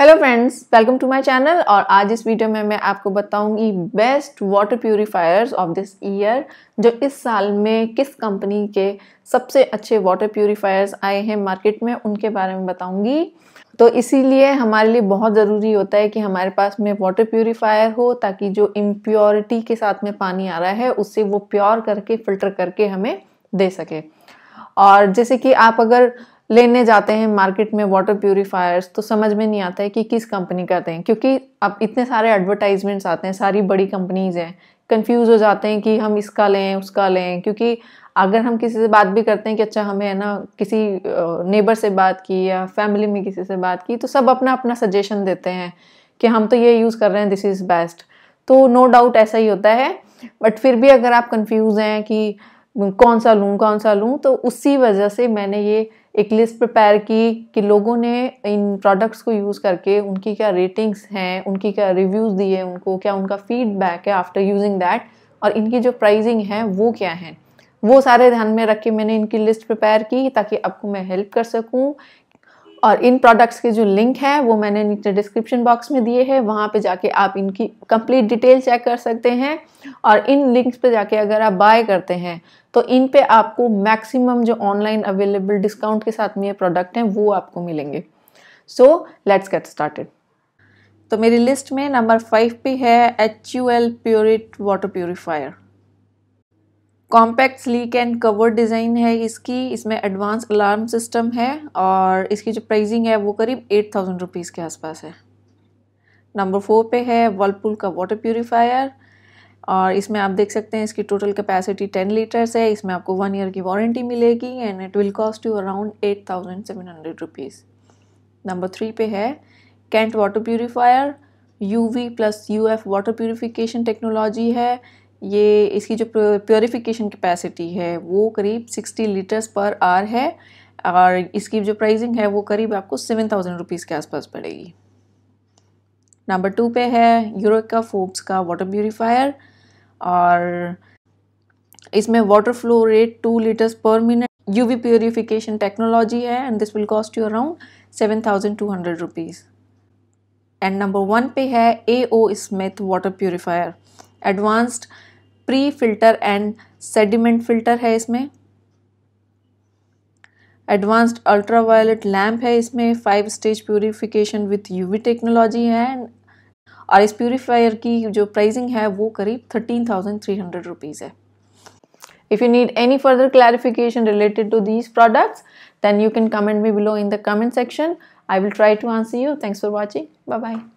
Hello friends welcome to my channel और आज इस वीडियो में मैं आपको बताऊँगी best water purifiers of this year जो इस साल में किस कंपनी के सबसे अच्छे वाटर प्यूरिफायर्स आए हैं मार्केट में, उनके बारे में बताऊँगी। तो इसीलिए हमारे लिए बहुत ज़रूरी होता है कि हमारे पास में वाटर प्यूरिफायर हो, ताकि जो इम्प्योरिटी के साथ में पानी आ रहा है, उससे वो प्योर करके फ़िल्टर करके हमें दे सके। और जैसे कि आप अगर लेने जाते हैं मार्केट में वाटर प्योरीफायर्स तो समझ में नहीं आता है कि किस कंपनी का दें क्योंकि अब इतने सारे एडवर्टाइजमेंट्स आते हैं, सारी बड़ी कंपनीज़ हैं कंफ्यूज हो जाते हैं कि हम इसका लें, उसका लें। क्योंकि अगर हम किसी से बात भी करते हैं कि अच्छा हमें है ना किसी नेबर से बात की या फैमिली में किसी से बात की तो सब अपना अपना सजेशन देते हैं कि हम तो ये यूज़ कर रहे हैं दिस इज़ बेस्ट तो नो डाउट ऐसा ही होता है। बट फिर भी अगर आप कंफ्यूज हैं कि कौन सा लूँ, कौन सा लूँ तो उसी वजह से मैंने ये एक लिस्ट प्रिपेयर की कि लोगों ने इन प्रोडक्ट्स को यूज़ करके उनकी क्या रेटिंग्स हैं, उनकी क्या रिव्यूज़ दिए उनको क्या उनका फीडबैक है आफ्टर यूजिंग दैट और इनकी जो प्राइजिंग है वो क्या है? वो सारे ध्यान में रख के मैंने इनकी लिस्ट प्रिपेयर की ताकि आपको मैं हेल्प कर सकूँ और इन प्रोडक्ट्स के जो लिंक हैं, वो मैंने नीचे डिस्क्रिप्शन बॉक्स में दिए हैं। वहाँ पे जाके आप इनकी कंप्लीट डिटेल चेक कर सकते हैं। और इन लिंक्स पे जाके अगर आप बाय करते हैं तो इन पे आपको मैक्सिमम जो ऑनलाइन अवेलेबल डिस्काउंट के साथ में ये प्रोडक्ट हैं, वो आपको मिलेंगे। सो लेट्स गेट स्टार्टेड तो मेरी लिस्ट में नंबर फाइव पे है H U L Pureit water purifier compact sleek and cover design है इसकी। इसमें एडवांस अलार्म सिस्टम है और इसकी जो प्राइसिंग है वो करीब एट थाउज़ेंड रुपीज़ के आसपास है। नंबर फोर पे है वर्लपूल का वाटर प्योरीफायर और इसमें आप देख सकते हैं इसकी टोटल कैपेसिटी टेन लीटर्स है। इसमें आपको वन ईयर की वारंटी मिलेगी and it will cost you around eight thousand seven hundred rupees number three पे है Kent water purifier U V plus U F water purification technology है। ये इसकी जो प्योरीफिकेशन कैपेसिटी है, वो करीब सिक्सटी लीटर्स पर आर है और इसकी जो प्राइसिंग है, वो करीब आपको सेवन थाउज़ेंड रुपीज़ के आसपास पड़ेगी। नंबर टू पे है यूरोका फोब्स का वाटर प्योरीफायर और इसमें water flow rate two litres per minute UV purification technology है and this will cost you around seven thousand two hundred rupees and number one पे है A O Smith water purifier advanced pre filter and sediment filter है इसमें। Advanced ultraviolet lamp है इसमें। Five stage purification with U V technology है। और इस purifier की जो प्राइजिंग है वो करीब thirteen thousand three hundred rupees है। If you need any further clarification related to these products then you can comment me below in the comment section I will try to answer you thanks for watching bye bye